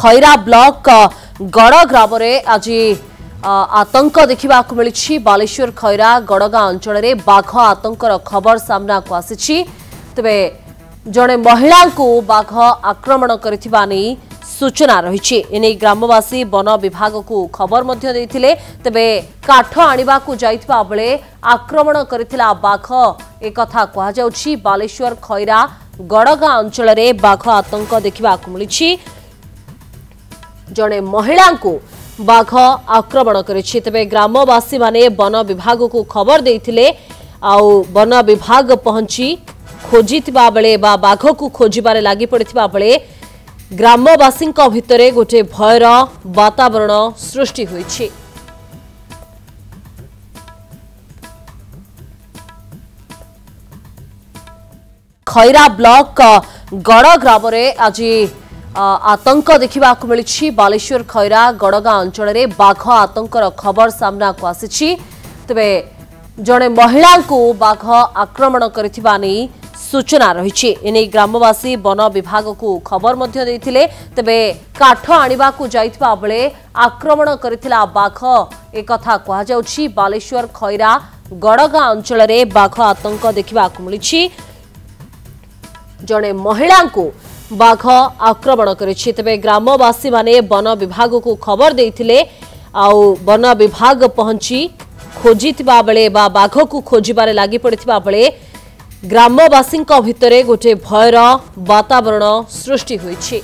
Khaira block ଗଡ଼ ଗ୍ରାମରେ ଆଜି ଆତଙ୍କ ଦେଖିବାକୁ ମିଳିଛି। ବାଲେଶ୍ୱର ଖଇରା ଗଡ଼ଗାଁ ଅଞ୍ଚଳରେ ବାଘ ଆତଙ୍କର ଖବର ସାମ୍ନାକୁ ଆସିଛି। ତେବେ ଜଣେ ମହିଳାଙ୍କୁ ବାଘ ଆକ୍ରମଣ କରିଥିବା ନେଇ ସୂଚନା ରହିଛି। ଏନେଇ ଗ୍ରାମବାସୀ ବନ ବିଭାଗକୁ ଖବର ମଧ୍ୟ ଦେଇଥିଲେ। ତେବେ କାଠ ଆଣିବାକୁ ଯାଇଥିବା ବେଳେ ଆକ୍ରମଣ କରିଥିଲା ବାଘ ଏକଥା କୁହାଯାଉଛି। ବାଲେଶ୍ୱର ଖଇରା ଗଡ଼ଗାଁ ଅଞ୍ଚଳରେ ବାଘ ଆତଙ୍କ ଦେଖିବାକୁ ମିଳିଛି। ଜଣେ ମହିଳାଙ୍କୁ ବାଘ ଆକ୍ରମଣ କରିଛି। ତେବେ ଗ୍ରାମବାସୀମାନେ ବନ ବିଭାଗକୁ ଖବର ଦେଇଥିଲେ ଆଉ ବନ ବିଭାଗ ପହଞ୍ଚି ଖୋଜିଥିବା ବେଳେ ବା ବାଘକୁ ଖୋଜିବାରେ ଲାଗି ପଡ଼ିଥିବା ବେଳେ ଗ୍ରାମବାସୀଙ୍କ ଭିତରେ ଗୋଟିଏ ଭୟର ବାତାବରଣ ସୃଷ୍ଟି ହୋଇଛି। ଖଇରା ବ୍ଲକ ଗଡ଼ ଗ୍ରାମରେ ଆଜି ଆତଙ୍କ ଦେଖିବାକୁ ମିଳିଛି। ବାଲେଶ୍ୱର ଖଇରା ଗଡ଼ଗାଁ ଅଞ୍ଚଳରେ ବାଘ ଆତଙ୍କର ଖବର ସାମ୍ନାକୁ ଆସିଛି। ତେବେ ଜଣେ ମହିଳାଙ୍କୁ ବାଘ ଆକ୍ରମଣ କରିଥିବା ନେଇ ସୂଚନା ରହିଛି। ଏନେଇ ଗ୍ରାମବାସୀ ବନ ବିଭାଗକୁ ଖବର ମଧ୍ୟ ଦେଇଥିଲେ। ତେବେ କାଠ ଆଣିବାକୁ ଯାଇଥିବା ବେଳେ ଆକ୍ରମଣ କରିଥିଲା ବାଘ ଏକଥା କୁହାଯାଉଛି। ବାଲେଶ୍ୱର ଖଇରା ଗଡ଼ଗାଁ ଅଞ୍ଚଳରେ ବାଘ ଆତଙ୍କ ଦେଖିବାକୁ ମିଳିଛି। ଜଣେ ମହିଳାଙ୍କୁ ବାଘ ଆକ୍ରମଣ କରିଛି ତେବେ ଗ୍ରାମବାସୀମାନେ ବନ ବିଭାଗକୁ ଖବର ଦେଇଥିଲେ ଆଉ ବନ ବିଭାଗ ପହଞ୍ଚି ଖୋଜିଥିବା ବେଳେ ବା ବାଘକୁ ଖୋଜିବାରେ ଲାଗି ପଡ଼ିଥିବା ବେଳେ ଗ୍ରାମବାସୀଙ୍କ ଭିତରେ ଗୋଟିଏ ଭୟର ବାତାବରଣ ସୃଷ୍ଟି ହୋଇଛି।